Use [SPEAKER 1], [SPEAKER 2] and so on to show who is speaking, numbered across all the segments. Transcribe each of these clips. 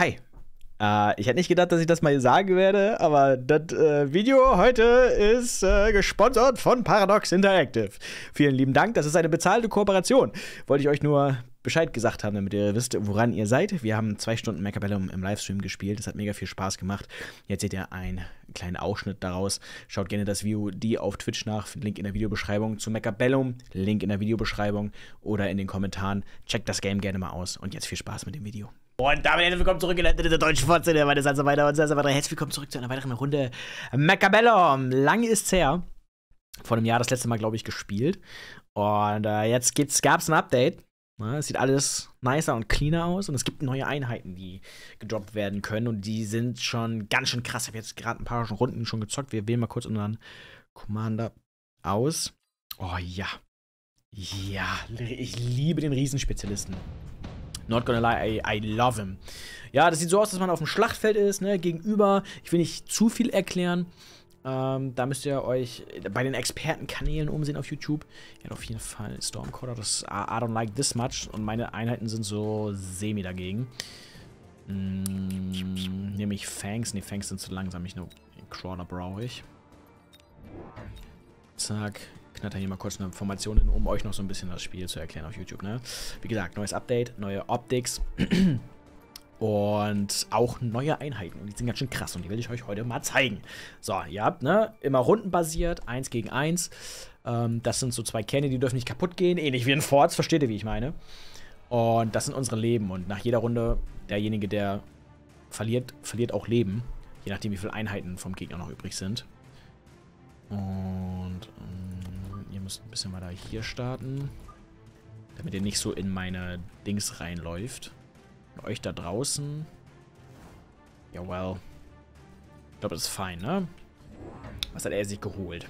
[SPEAKER 1] Hi. Äh, ich hätte nicht gedacht, dass ich das mal sagen werde, aber das äh, Video heute ist äh, gesponsert von Paradox Interactive. Vielen lieben Dank, das ist eine bezahlte Kooperation. Wollte ich euch nur Bescheid gesagt haben, damit ihr wisst, woran ihr seid. Wir haben zwei Stunden Macabellum im Livestream gespielt. Das hat mega viel Spaß gemacht. Jetzt seht ihr einen kleinen Ausschnitt daraus. Schaut gerne das VOD auf Twitch nach. Link in der Videobeschreibung zu Macabellum. Link in der Videobeschreibung oder in den Kommentaren. Checkt das Game gerne mal aus. Und jetzt viel Spaß mit dem Video. Und damit herzlich willkommen zurück in der, der deutschen Fortsetzung, meine und weiter und so weiter. Herzlich willkommen zurück zu einer weiteren Runde Macabellum. Lange ist's her. Vor einem Jahr das letzte Mal, glaube ich, gespielt. Und äh, jetzt gab es ein Update. Ja, es sieht alles nicer und cleaner aus und es gibt neue Einheiten, die gedroppt werden können und die sind schon ganz schön krass. Ich habe jetzt gerade ein paar Runden schon gezockt. Wir wählen mal kurz unseren Commander aus. Oh ja. Ja, ich liebe den Riesenspezialisten. Not gonna lie, I, I, love him. Ja, das sieht so aus, dass man auf dem Schlachtfeld ist, ne, gegenüber. Ich will nicht zu viel erklären. Ähm, da müsst ihr euch bei den Expertenkanälen umsehen auf YouTube. Ja, auf jeden Fall Stormcaller, das I, I don't like this much. Und meine Einheiten sind so semi dagegen. Hm, nämlich Fangs. Ne, Fangs sind zu langsam. Ich nur Crawler brauche ich. Zack knatter hier mal kurz eine Formation hin, um euch noch so ein bisschen das Spiel zu erklären auf YouTube. Ne? Wie gesagt, neues Update, neue Optics und auch neue Einheiten. Und die sind ganz schön krass und die will ich euch heute mal zeigen. So, ihr habt ne, immer rundenbasiert, 1 gegen 1. Ähm, das sind so zwei Kerne, die dürfen nicht kaputt gehen, ähnlich wie in Forts, versteht ihr, wie ich meine? Und das sind unsere Leben und nach jeder Runde derjenige, der verliert, verliert auch Leben. Je nachdem, wie viele Einheiten vom Gegner noch übrig sind. Und müsst ein bisschen weiter hier starten. Damit ihr nicht so in meine Dings reinläuft. Und euch da draußen. Ja, well. Ich glaube, das ist fein, ne? Was hat er sich geholt?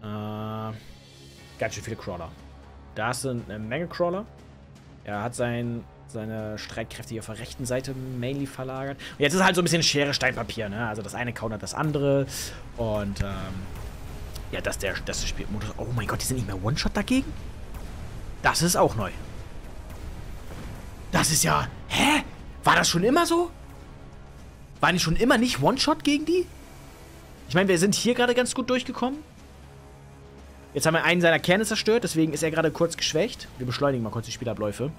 [SPEAKER 1] Äh, ganz schön viele Crawler. Da sind eine Menge Crawler. Er hat sein seine Streitkräfte hier auf der rechten Seite mainly verlagert. Und jetzt ist halt so ein bisschen Schere, Stein, Papier, ne? Also das eine countert das andere. Und, ähm, ja, das der, das der Spielmodus. Oh mein Gott, die sind nicht mehr One-Shot dagegen? Das ist auch neu. Das ist ja... Hä? War das schon immer so? Waren die schon immer nicht One-Shot gegen die? Ich meine, wir sind hier gerade ganz gut durchgekommen. Jetzt haben wir einen seiner Kerne zerstört, deswegen ist er gerade kurz geschwächt. Wir beschleunigen mal kurz die Spielabläufe.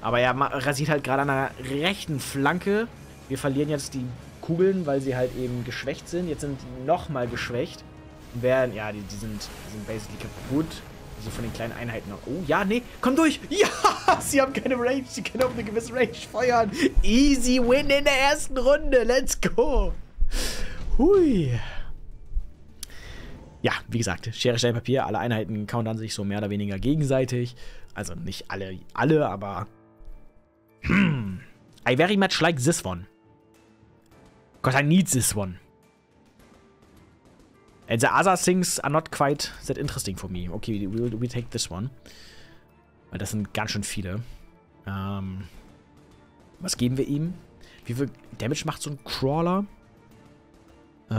[SPEAKER 1] Aber er rasiert halt gerade an der rechten Flanke. Wir verlieren jetzt die Kugeln, weil sie halt eben geschwächt sind. Jetzt sind die nochmal geschwächt. Werden, ja, die, die, sind, sind basically kaputt. Also von den kleinen Einheiten noch. Oh, ja, nee, komm durch. Ja, sie haben keine Range. Sie können auf eine gewisse Range feuern. Easy win in der ersten Runde. Let's go. Hui. Ja, wie gesagt, Schere, Stein, Papier. Alle Einheiten countern sich so mehr oder weniger gegenseitig. Also nicht alle, alle, aber Hmm. I very much like this one. Because I need this one. And the other things are not quite that interesting for me. Okay, we, we take this one. Weil das sind ganz schön viele. Ähm, was geben wir ihm? Wie viel Damage macht so ein Crawler? Äh,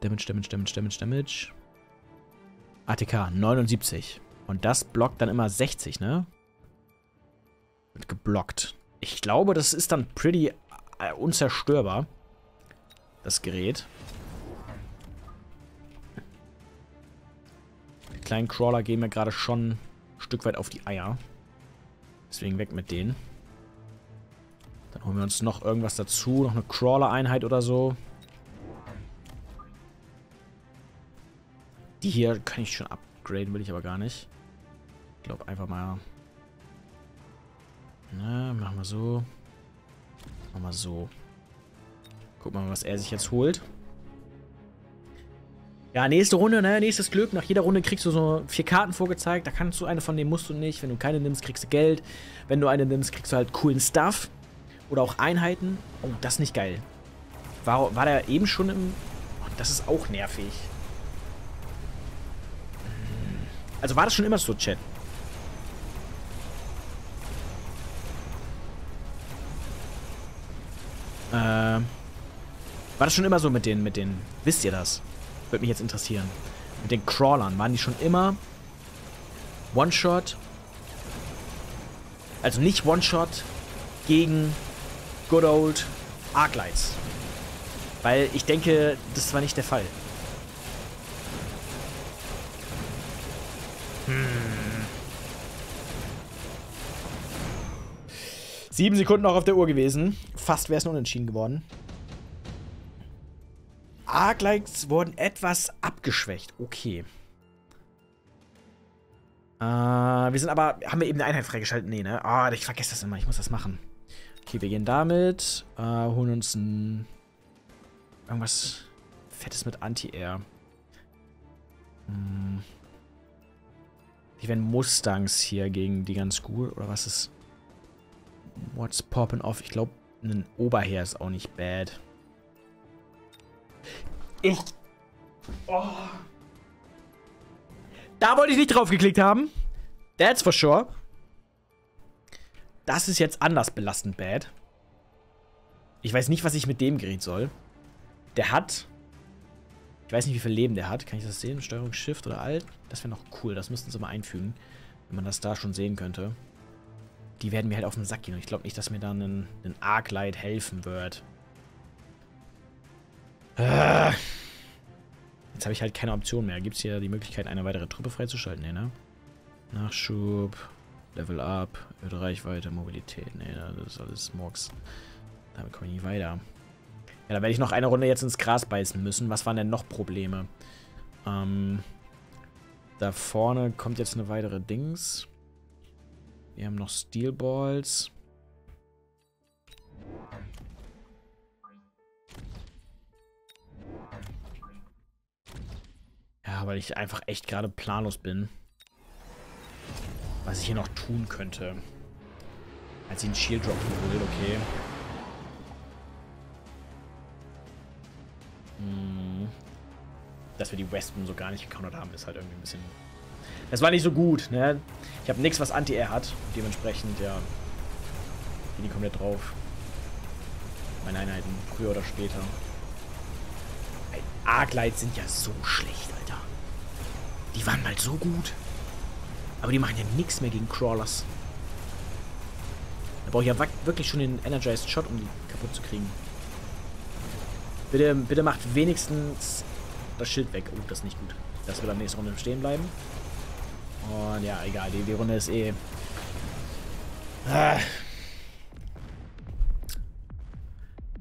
[SPEAKER 1] Damage, Damage, Damage, Damage, Damage. ATK, 79. Und das blockt dann immer 60, ne? Wird geblockt. Ich glaube, das ist dann pretty äh, unzerstörbar. Das Gerät. Kleinen Crawler gehen mir gerade schon ein Stück weit auf die Eier. Deswegen weg mit denen. Dann holen wir uns noch irgendwas dazu. Noch eine Crawler-Einheit oder so. Die hier kann ich schon upgraden, will ich aber gar nicht. Ich glaube einfach mal na, machen wir so. Machen wir so. Gucken wir mal, was er sich jetzt holt. Ja, nächste Runde, ne? Nächstes Glück. Nach jeder Runde kriegst du so vier Karten vorgezeigt. Da kannst du eine von denen musst du nicht. Wenn du keine nimmst, kriegst du Geld. Wenn du eine nimmst, kriegst du halt coolen Stuff. Oder auch Einheiten. Oh, das ist nicht geil. War, war der eben schon im... Oh, das ist auch nervig. Also war das schon immer so, Chat? Äh, war das schon immer so mit den, mit den, wisst ihr das? Würde mich jetzt interessieren. Mit den Crawlern, waren die schon immer One-Shot? Also nicht One-Shot gegen good old Arglights. Weil ich denke, das war nicht der Fall. Hm. Sieben Sekunden noch auf der Uhr gewesen. Fast wäre es Unentschieden geworden. Arglights wurden etwas abgeschwächt. Okay. Äh, wir sind aber, haben wir eben eine Einheit freigeschaltet? Nee, ne? Ah, oh, ich vergesse das immer. Ich muss das machen. Okay, wir gehen damit. Äh, holen uns ein... Irgendwas Fettes mit Anti-Air. Hm. Wie wenn Mustangs hier gegen die ganz gut. Oder was ist... What's popping off? Ich glaube, ein Oberheer ist auch nicht bad. Ich... Oh. Da wollte ich nicht drauf geklickt haben. That's for sure. Das ist jetzt anders belastend bad. Ich weiß nicht, was ich mit dem Gerät soll. Der hat... Ich weiß nicht, wie viel Leben der hat. Kann ich das sehen? Steuerung Shift oder Alt? Das wäre noch cool. Das müssten sie mal einfügen. Wenn man das da schon sehen könnte. Die werden mir halt auf den Sack gehen. Und ich glaube nicht, dass mir da ein, ein Arc-Light helfen wird. Ah. Jetzt habe ich halt keine Option mehr. Gibt es hier die Möglichkeit, eine weitere Truppe freizuschalten? Nee, ne? Nachschub, Level Up, erhöhte Reichweite, Mobilität. Nee, das ist alles Murks. Damit komme ich nicht weiter. Ja, da werde ich noch eine Runde jetzt ins Gras beißen müssen. Was waren denn noch Probleme? Ähm, da vorne kommt jetzt eine weitere Dings. Wir haben noch Steel Balls. Weil ich einfach echt gerade planlos bin. Was ich hier noch tun könnte. Als ich einen Shield droppen will, okay. Hm. Dass wir die Wespen so gar nicht gecountert haben, ist halt irgendwie ein bisschen... Das war nicht so gut, ne? Ich habe nichts, was Anti-Air hat. Dementsprechend, ja... Gehen die komplett drauf. Meine Einheiten, früher oder später. Arglights sind ja so schlecht, Alter. Die waren mal so gut. Aber die machen ja nichts mehr gegen Crawlers. Da brauche ich ja wirklich schon den Energized Shot, um die kaputt zu kriegen. Bitte, bitte macht wenigstens das Schild weg. Oh, das ist nicht gut. Das wird am nächsten Runde stehen bleiben. Und ja, egal. Die, die Runde ist eh... Ah.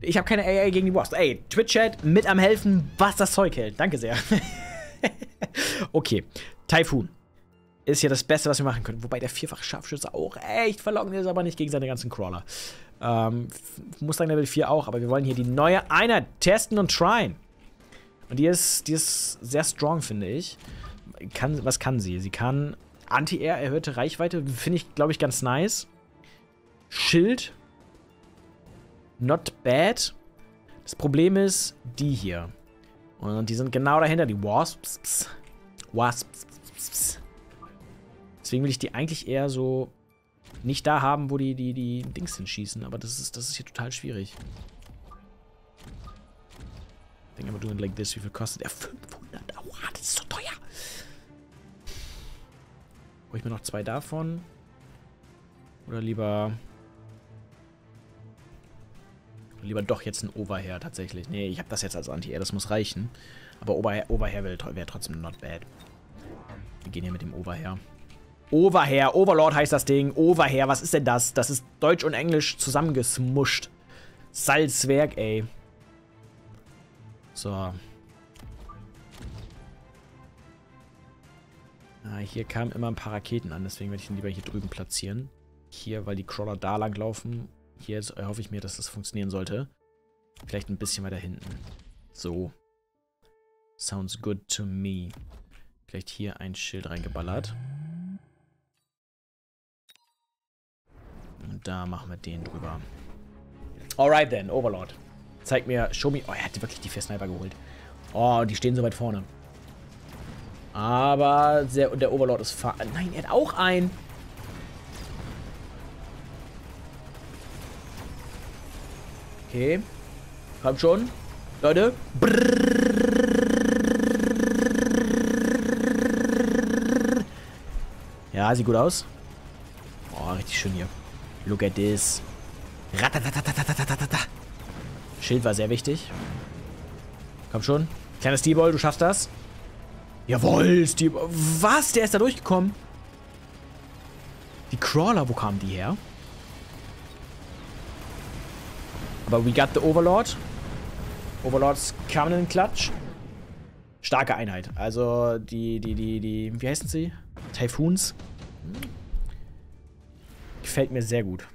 [SPEAKER 1] Ich habe keine AA gegen die Wasp. Ey, Twitch-Chat mit am helfen, was das Zeug hält. Danke sehr. okay, Typhoon ist ja das Beste, was wir machen können. Wobei der vierfach Scharfschütze auch echt verlockend ist, aber nicht gegen seine ganzen Crawler. Ähm, Mustang Level 4 auch, aber wir wollen hier die neue Einheit testen und tryen. Und die ist, die ist sehr strong, finde ich. Kann, was kann sie? Sie kann Anti-Air, erhöhte Reichweite, finde ich, glaube ich, ganz nice. Schild. Not bad. Das Problem ist die hier. Und die sind genau dahinter, die Wasps. Wasps. Deswegen will ich die eigentlich eher so nicht da haben, wo die, die, die Dings hinschießen. Aber das ist, das ist hier total schwierig. Think about doing like this. Wie viel kostet er? 500. Aua, das ist so teuer. Hol ich mir noch zwei davon? Oder lieber... Lieber doch jetzt ein Overhair tatsächlich. Nee, ich habe das jetzt als Anti-Air. Das muss reichen. Aber Overhair, wäre trotzdem not bad. Wir gehen hier mit dem Overhair. Overhair, Overlord heißt das Ding. Overhair, was ist denn das? Das ist Deutsch und Englisch zusammengesmuscht. Salzwerk, ey. So. Ah, hier kamen immer ein paar Raketen an, deswegen werde ich ihn lieber hier drüben platzieren. Hier, weil die Crawler da lang laufen. Hier hoffe ich mir, dass das funktionieren sollte. Vielleicht ein bisschen weiter hinten. So. Sounds good to me. Vielleicht hier ein Schild reingeballert. Und da machen wir den drüber. Alright then, Overlord. Zeig mir, show me. Oh, er hat wirklich die vier Sniper geholt. Oh, die stehen so weit vorne. Aber der, der Overlord ist fahr. Nein, er hat auch einen. Okay. Kommt schon. Leute. Ja, sieht gut aus. Oh, richtig schön hier. Look at this. Schild war sehr wichtig. Komm schon. Kleiner Steelball, du schaffst das. Jawohl, Steelball. Was? Der ist da durchgekommen. Die Crawler, wo kamen die her? Aber we got the Overlord. Overlords kamen in den Klatsch. Starke Einheit. Also die, die, die, die, wie heißen sie? Typhoons. Gefällt mir sehr gut.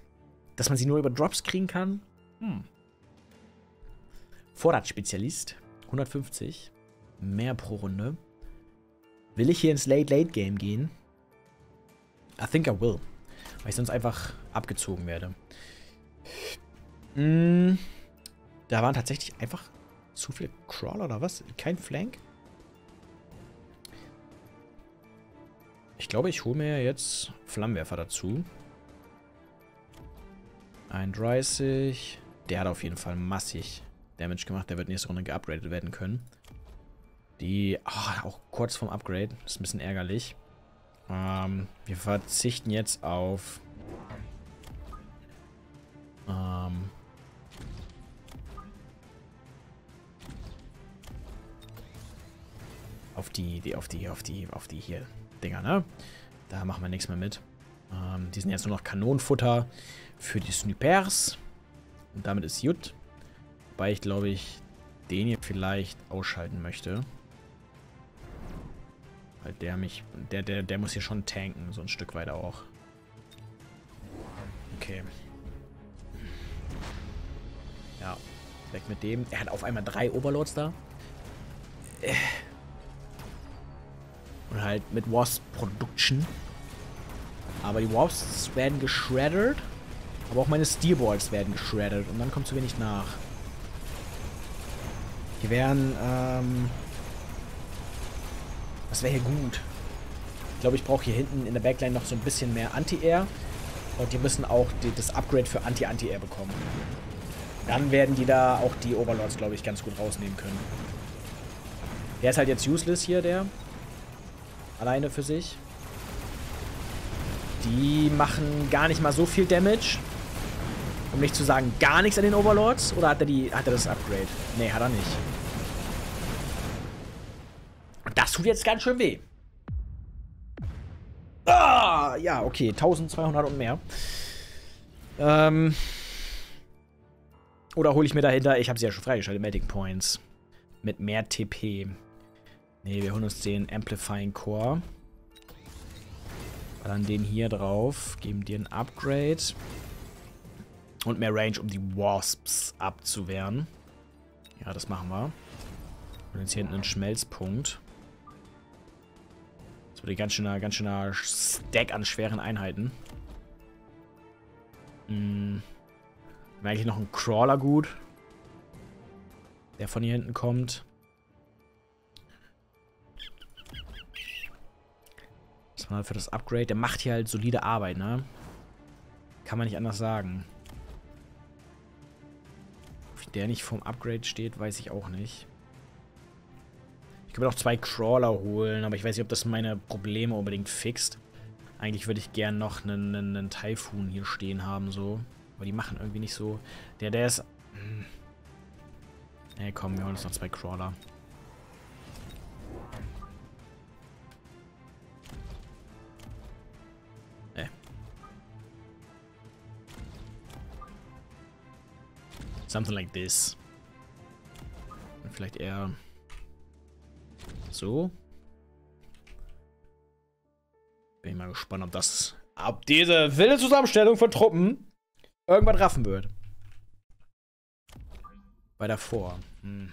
[SPEAKER 1] Dass man sie nur über Drops kriegen kann. Hm. Vorratsspezialist. 150. Mehr pro Runde. Will ich hier ins Late-Late-Game gehen? I think I will. Weil ich sonst einfach abgezogen werde. Hm. Da waren tatsächlich einfach zu viele Crawler oder was? Kein Flank? Ich glaube, ich hole mir jetzt Flammenwerfer dazu. 31. Der hat auf jeden Fall massig Damage gemacht. Der wird nächste Runde geupgradet werden können. Die, oh, auch kurz vorm Upgrade. Ist ein bisschen ärgerlich. Ähm, wir verzichten jetzt auf... Ähm, auf die, die, auf die, auf die, auf die hier Dinger, ne? Da machen wir nichts mehr mit. Ähm, die sind jetzt nur noch Kanonenfutter für die Snipers. Und damit ist gut. Wobei ich, glaube ich, den hier vielleicht ausschalten möchte. Weil der mich... Der, der, der muss hier schon tanken, so ein Stück weiter auch. Okay. Ja, weg mit dem. Er hat auf einmal drei Overlords da. Und halt mit Wasp Production. Aber die Wasps werden geschreddert. Aber auch meine Steelballs werden geschreddert. Und dann kommt zu wenig nach. Hier wären, ähm... Was wäre hier gut? Ich glaube, ich brauche hier hinten in der Backline noch so ein bisschen mehr Anti-Air. Und die müssen auch die, das Upgrade für Anti-Anti-Air bekommen. Dann werden die da auch die Overlords, glaube ich, ganz gut rausnehmen können. Der ist halt jetzt useless hier, der. Alleine für sich. Die machen gar nicht mal so viel Damage. Um nicht zu sagen, gar nichts an den Overlords. Oder hat er, die, hat er das Upgrade? Nee, hat er nicht. Das tut jetzt ganz schön weh. Ah, ja, okay. 1200 und mehr. Ähm. Oder hole ich mir dahinter, ich habe sie ja schon freigeschaltet, Medic Points. Mit mehr TP. Ne, wir holen uns den Amplifying Core. Dann den hier drauf. Geben dir ein Upgrade. Und mehr Range, um die Wasps abzuwehren. Ja, das machen wir. Und jetzt hier hinten einen Schmelzpunkt. Das wird ein ganz schöner, ganz schöner Stack an schweren Einheiten. Hm. Wäre eigentlich noch ein Crawler gut. Der von hier hinten kommt. War für das Upgrade. Der macht hier halt solide Arbeit, ne? Kann man nicht anders sagen. Ob der nicht vom Upgrade steht, weiß ich auch nicht. Ich könnte auch zwei Crawler holen, aber ich weiß nicht, ob das meine Probleme unbedingt fixt. Eigentlich würde ich gern noch einen, einen, einen Typhoon hier stehen haben, so. Aber die machen irgendwie nicht so... Der, der ist... Hm. Ey, komm, wir holen uns noch zwei Crawler. Something like this. Vielleicht eher so. Bin ich mal gespannt, ob das, ob diese wilde Zusammenstellung von Truppen irgendwann raffen wird. Bei davor. Hm.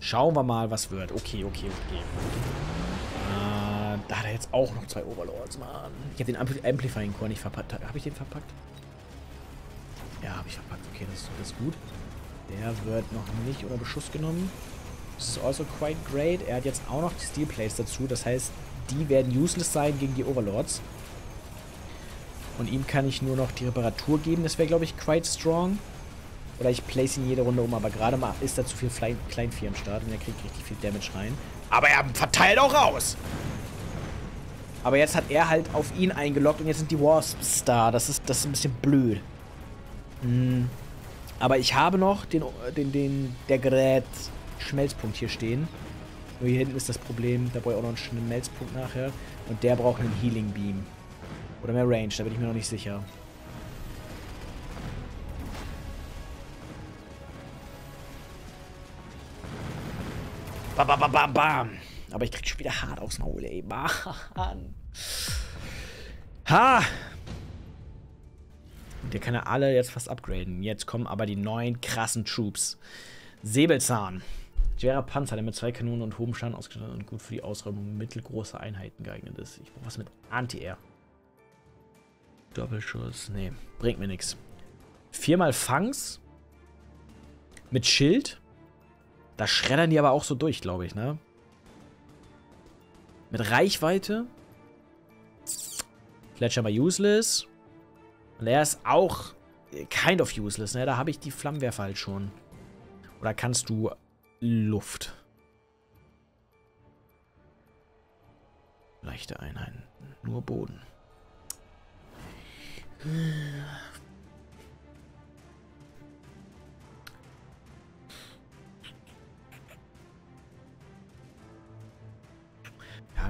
[SPEAKER 1] Schauen wir mal, was wird. Okay, okay, okay. Da hat er jetzt auch noch zwei Overlords, Mann. Ich habe den Ampl Amplifying Core nicht verpackt. Habe ich den verpackt? Ja, habe ich verpackt. Okay, das, das ist gut. Der wird noch nicht unter Beschuss genommen. Das ist also quite great. Er hat jetzt auch noch die Steel Plates dazu. Das heißt, die werden useless sein gegen die Overlords. Und ihm kann ich nur noch die Reparatur geben. Das wäre, glaube ich, quite strong. Oder ich place ihn jede Runde um. Aber gerade mal ist da zu viel Kleinvieh am Start. Und er kriegt richtig viel Damage rein. Aber er verteilt auch raus. Aber jetzt hat er halt auf ihn eingeloggt und jetzt sind die Wasps da. Das ist, das ist ein bisschen blöd. Mm, aber ich habe noch den, den, den, der Gerät Schmelzpunkt hier stehen. Nur hier hinten ist das Problem, da brauche ich auch noch einen Schmelzpunkt nachher. Und der braucht einen Healing Beam. Oder mehr Range, da bin ich mir noch nicht sicher. Bam, bam, bam, bam, bam. Aber ich krieg schon wieder hart aufs Maul, ey. Mann. Ha! Der kann ja alle jetzt fast upgraden. Jetzt kommen aber die neuen krassen Troops. Säbelzahn. Schwerer Panzer, der mit zwei Kanonen und hohem Schaden ausgestattet und gut für die Ausräumung mittelgroßer Einheiten geeignet ist. Ich brauche was mit Anti-Air. Doppelschuss. Nee, bringt mir nichts. Viermal Fangs. Mit Schild. Da schreddern die aber auch so durch, glaube ich, ne? Mit Reichweite. Fletcher mal useless. Und er ist auch kind of useless, ne? Da habe ich die Flammenwerfer halt schon. Oder kannst du Luft? Leichte Einheiten. Nur Boden.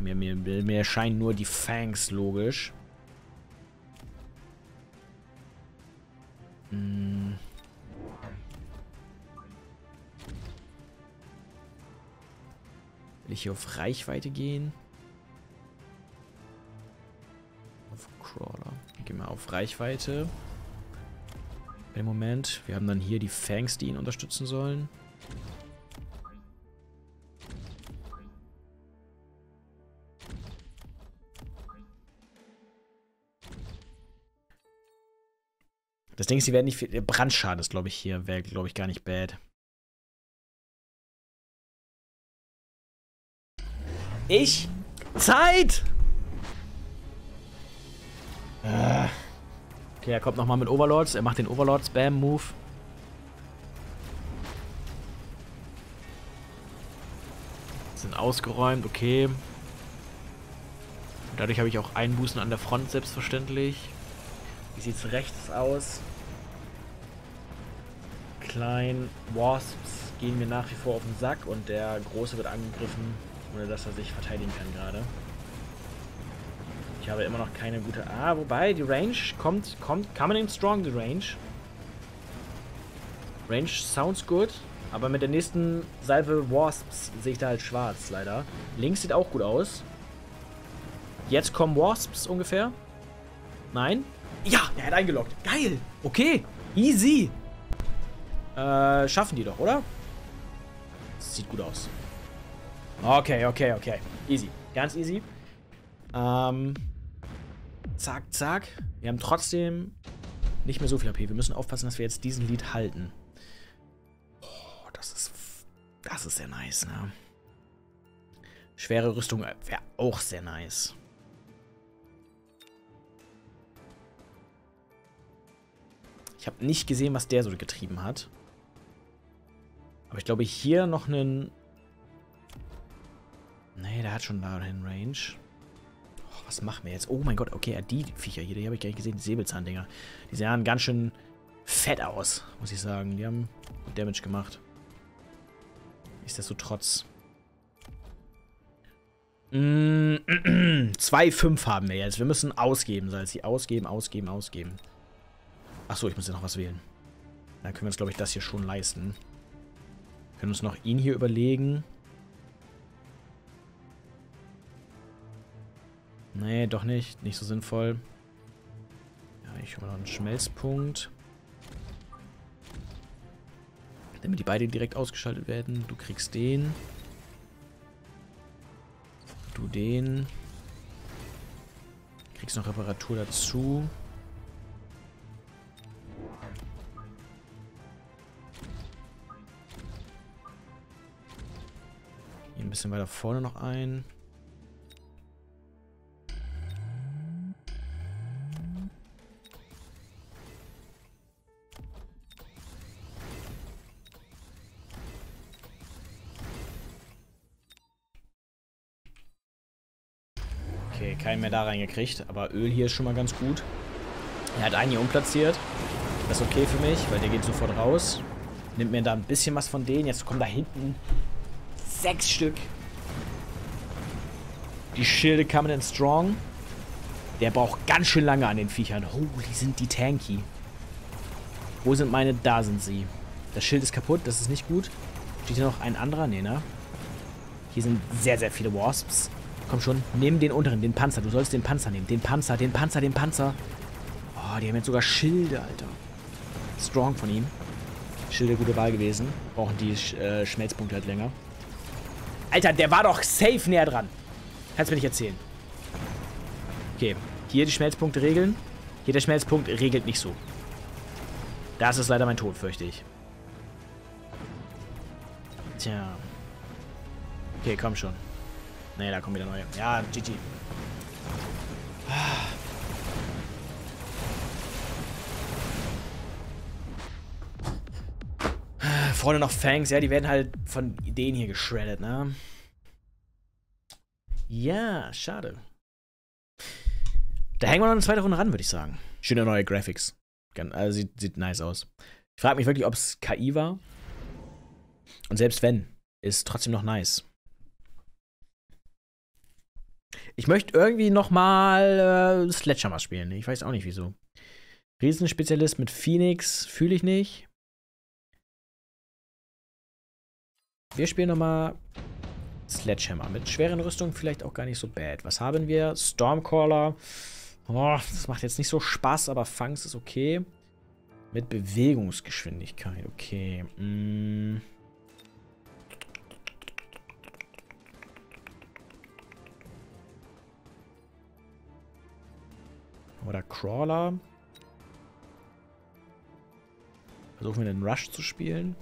[SPEAKER 1] Mir, mir, mir erscheinen nur die Fangs logisch. Hm. Will ich hier auf Reichweite gehen? Auf Crawler. Gehen wir auf Reichweite. Im Moment. Wir haben dann hier die Fangs, die ihn unterstützen sollen. Das Ding ist, sie werden nicht viel. Brandschaden ist, glaube ich, hier. Wäre, glaube ich, gar nicht bad. Ich? Zeit! Ah. Okay, er kommt nochmal mit Overlords. Er macht den Overlord-Spam-Move. Sind ausgeräumt, okay. Dadurch habe ich auch Einbußen an der Front, selbstverständlich. Wie sieht es rechts aus? Klein Wasps gehen mir nach wie vor auf den Sack und der Große wird angegriffen, ohne dass er sich verteidigen kann gerade. Ich habe immer noch keine gute... Ah, wobei, die Range kommt, kommt, coming in strong, die Range. Range sounds good, aber mit der nächsten Salve Wasps sehe ich da halt schwarz, leider. Links sieht auch gut aus. Jetzt kommen Wasps ungefähr. Nein? Ja, er hat eingeloggt. Geil. Okay. Easy. Äh, schaffen die doch, oder? sieht gut aus. Okay, okay, okay. Easy. Ganz easy. Ähm. Zack, zack. Wir haben trotzdem nicht mehr so viel AP. Wir müssen aufpassen, dass wir jetzt diesen Lead halten. Oh, das ist... Das ist sehr nice, ne? Schwere Rüstung wäre auch sehr nice. Ich habe nicht gesehen, was der so getrieben hat. Aber ich glaube, hier noch einen... Nee, der hat schon da einen Range. Oh, was machen wir jetzt? Oh mein Gott, okay, die Viecher hier, die habe ich gar nicht gesehen, die Säbelzahndinger. Die sahen ganz schön fett aus, muss ich sagen. Die haben Damage gemacht. Nichtsdestotrotz. Mm, 2,5 haben wir jetzt. Wir müssen ausgeben, Salzi. Ausgeben, ausgeben, ausgeben. Achso, ich muss ja noch was wählen. Dann können wir uns, glaube ich, das hier schon leisten. Können uns noch ihn hier überlegen. Nee, doch nicht. Nicht so sinnvoll. Ja, ich habe noch einen Schmelzpunkt. Damit die beide direkt ausgeschaltet werden. Du kriegst den. Du den. Kriegst noch Reparatur dazu. Bisschen weiter vorne noch ein. Okay, keinen mehr da reingekriegt, aber Öl hier ist schon mal ganz gut. Er hat einen hier umplatziert. Das ist okay für mich, weil der geht sofort raus. Nimmt mir da ein bisschen was von denen. Jetzt kommen da hinten sechs Stück. Die Schilde kamen in Strong. Der braucht ganz schön lange an den Viechern. Holy, sind die tanky. Wo sind meine? Da sind sie. Das Schild ist kaputt, das ist nicht gut. Steht hier noch ein anderer? Nee, ne? Hier sind sehr, sehr viele Wasps. Komm schon, nimm den unteren, den Panzer. Du sollst den Panzer nehmen. Den Panzer, den Panzer, den Panzer. Oh, die haben jetzt sogar Schilde, Alter. Strong von ihm. Schilde, gute Wahl gewesen. Brauchen die äh, Schmelzpunkte halt länger. Alter, der war doch safe näher dran. Kannst mir nicht erzählen. Okay, hier die Schmelzpunkte regeln. Hier der Schmelzpunkt regelt nicht so. Das ist leider mein Tod, fürchte ich. Tja. Okay, komm schon. Ne, da kommen wieder neue. Ja, GG. Vorne noch Fangs, ja, die werden halt von denen hier geschreddet, ne? Ja, schade. Da hängen wir noch eine zweite Runde ran, würde ich sagen. Schöne neue Graphics. Also sieht, sieht nice aus. Ich frage mich wirklich, ob es KI war. Und selbst wenn, ist trotzdem noch nice. Ich möchte irgendwie noch mal äh, Sledgehammer spielen. Ich weiß auch nicht wieso. Riesenspezialist mit Phoenix fühle ich nicht. Wir spielen noch mal Sledgehammer. Mit schweren Rüstungen vielleicht auch gar nicht so bad. Was haben wir? Stormcaller. Oh, das macht jetzt nicht so Spaß, aber Fangs ist okay. Mit Bewegungsgeschwindigkeit. Okay. Mm. Oder Crawler. Versuchen wir den Rush zu spielen.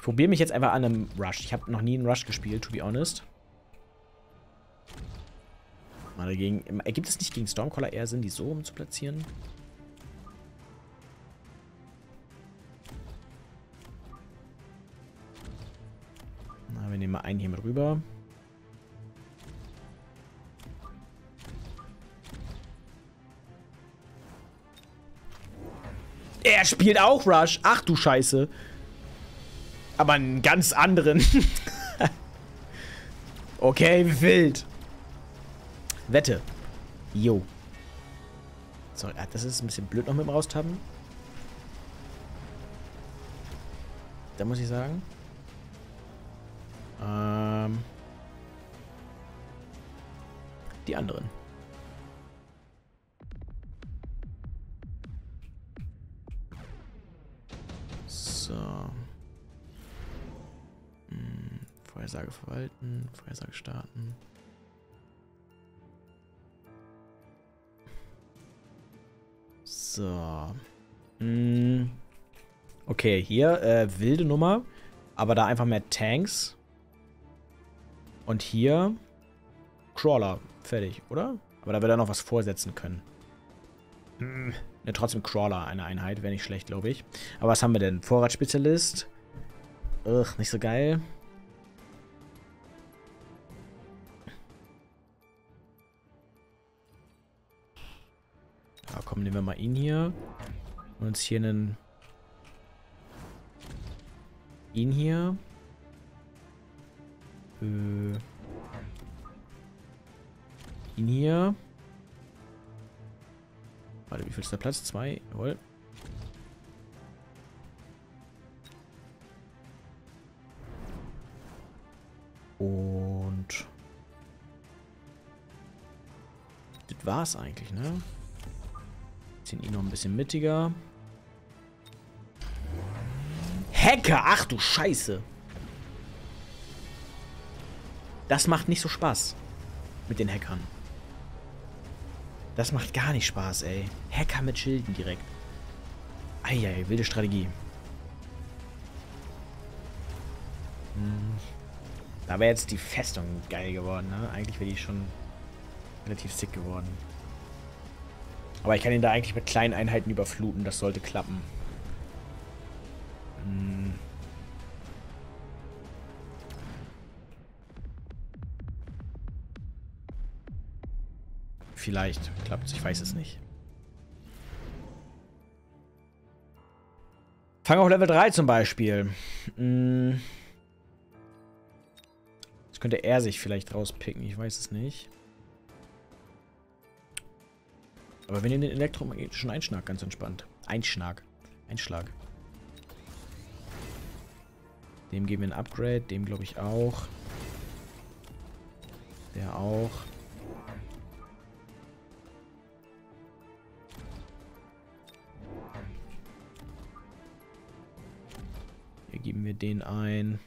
[SPEAKER 1] Ich probiere mich jetzt einfach an einem Rush. Ich habe noch nie einen Rush gespielt, to be honest. Mal dagegen, ergibt es nicht gegen Stormcaller eher Sinn, die so um zu platzieren? Na, wir nehmen mal einen hier mit rüber. Er spielt auch Rush. Ach du Scheiße. Aber einen ganz anderen. okay, wild. Wette. Jo. Sorry, ah, das ist ein bisschen blöd noch mit dem Raustappen. Da muss ich sagen. Ähm. Die anderen. So. Vorhersage verwalten, Vorhersage starten. So. Hm. Okay, hier äh, wilde Nummer, aber da einfach mehr Tanks. Und hier Crawler. Fertig, oder? Aber da wird er noch was vorsetzen können. Hm. Ne, trotzdem Crawler, eine Einheit, wäre nicht schlecht, glaube ich. Aber was haben wir denn? Vorratsspezialist. Ugh, nicht so geil. Komm, nehmen wir mal ihn hier. Und uns hier einen... Ihn hier. Äh, ihn hier. Warte, wie viel ist der Platz? Zwei, jawohl. Und... Das war's eigentlich, ne? Ziehen ihn noch ein bisschen mittiger. Hacker! Ach du Scheiße! Das macht nicht so Spaß. Mit den Hackern. Das macht gar nicht Spaß, ey. Hacker mit Schilden direkt. Eieiei, wilde Strategie. Hm. Da wäre jetzt die Festung geil geworden, ne? Eigentlich wäre die schon relativ sick geworden. Aber ich kann ihn da eigentlich mit kleinen Einheiten überfluten. Das sollte klappen. Hm. Vielleicht klappt es. Ich weiß es nicht. Fang auf Level 3 zum Beispiel. Hm. Jetzt könnte er sich vielleicht rauspicken. Ich weiß es nicht. Aber wir nehmen den elektromagnetischen Einschlag ganz entspannt. Einschlag. Einschlag. Dem geben wir ein Upgrade. Dem glaube ich auch. Der auch. Hier geben wir den ein.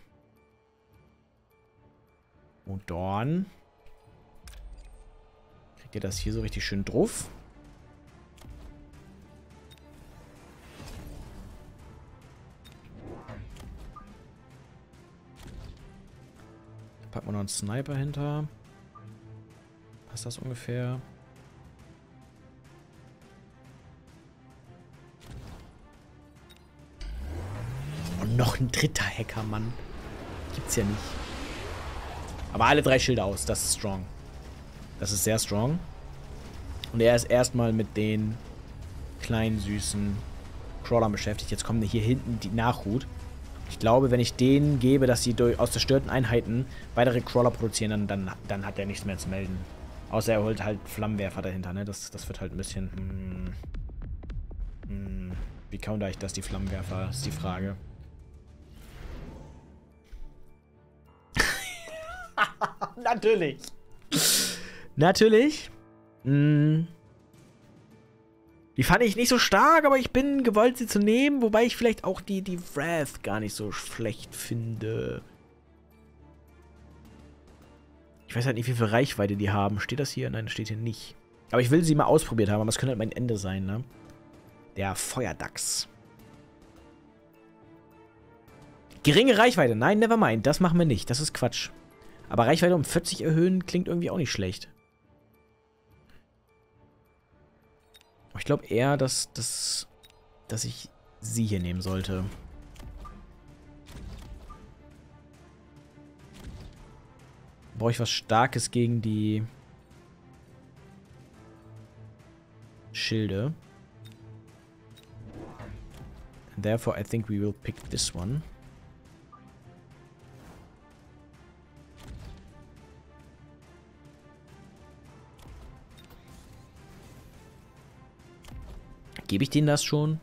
[SPEAKER 1] Und Dorn. Kriegt ihr das hier so richtig schön drauf? Noch einen Sniper hinter. Passt das ungefähr? Und noch ein dritter Hacker, Mann. Gibt's ja nicht. Aber alle drei Schilder aus. Das ist strong. Das ist sehr strong. Und er ist erstmal mit den kleinen, süßen Crawlern beschäftigt. Jetzt kommen hier hinten die Nachhut. Ich glaube, wenn ich denen gebe, dass sie durch, aus zerstörten Einheiten weitere Crawler produzieren, dann, dann, dann hat er nichts mehr zu melden. Außer er holt halt Flammenwerfer dahinter, ne? Das, das wird halt ein bisschen... Hm, hm, wie counter ich das, die Flammenwerfer, ist die Frage. Natürlich. Natürlich. Hm. Die fand ich nicht so stark, aber ich bin gewollt, sie zu nehmen. Wobei ich vielleicht auch die, die Wrath gar nicht so schlecht finde. Ich weiß halt nicht, wie viel Reichweite die haben. Steht das hier? Nein, das steht hier nicht. Aber ich will sie mal ausprobiert haben, aber das könnte halt mein Ende sein, ne? Der Feuerdachs. Geringe Reichweite. Nein, never mind. Das machen wir nicht. Das ist Quatsch. Aber Reichweite um 40 erhöhen klingt irgendwie auch nicht schlecht. Ich glaube eher, dass, dass, dass ich sie hier nehmen sollte. Brauche ich was Starkes gegen die Schilde. And therefore I think we will pick this one. Gebe ich denen das schon?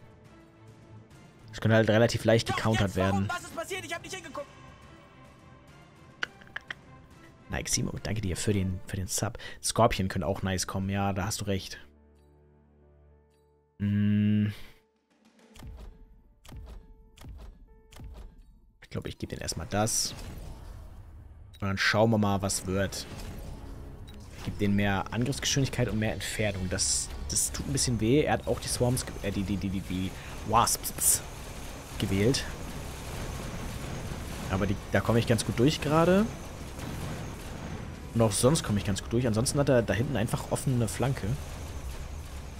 [SPEAKER 1] Das könnte halt relativ leicht gecountert werden. Was ist passiert? Ich hab nicht hingeguckt. Nike Simo, danke dir für den, für den Sub. Scorpion könnte auch nice kommen, ja, da hast du recht. Hm. Ich glaube, ich gebe denen erstmal das. Und dann schauen wir mal, was wird. Ich gebe denen mehr Angriffsgeschwindigkeit und mehr Entfernung. Das das tut ein bisschen weh. Er hat auch die Swarms, äh, die, die, die, die, die Wasps gewählt. Aber die, da komme ich ganz gut durch gerade. Und auch sonst komme ich ganz gut durch. Ansonsten hat er da hinten einfach offene Flanke.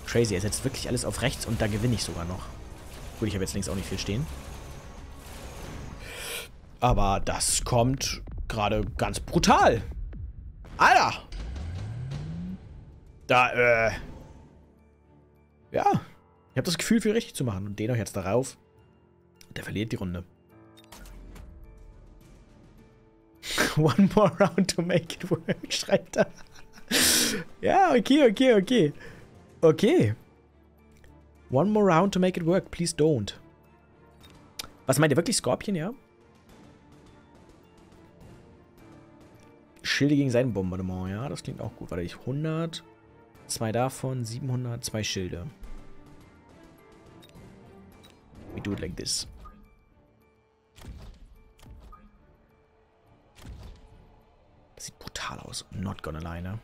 [SPEAKER 1] Crazy, er setzt wirklich alles auf rechts und da gewinne ich sogar noch. Gut, ich habe jetzt links auch nicht viel stehen. Aber das kommt gerade ganz brutal. Alter! Da, äh... Ja, ich habe das Gefühl, viel richtig zu machen. Und den auch jetzt darauf. Der verliert die Runde. One more round to make it work, schreibt er. ja, okay, okay, okay. Okay. One more round to make it work, please don't. Was meint ihr, wirklich Scorpion, ja? Schilde gegen sein Bombardement, ja, das klingt auch gut. Warte, ich 100, zwei davon, 700, zwei Schilde. Do it like this. Sieht brutal aus. Not gonna lie, ne?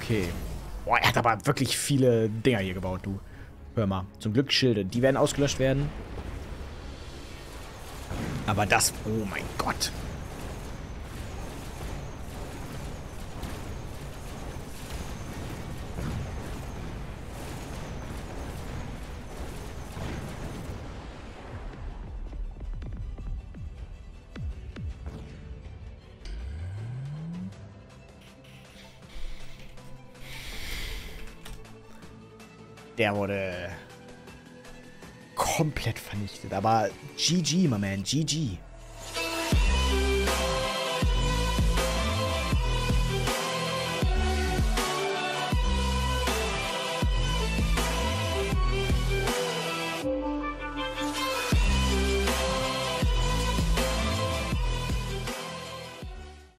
[SPEAKER 1] Okay. Boah, er hat aber wirklich viele Dinger hier gebaut, du. Hör mal. Zum Glück Schilde. Die werden ausgelöscht werden. Aber das, oh mein Gott. Der wurde komplett vernichtet. Aber GG, my man, GG.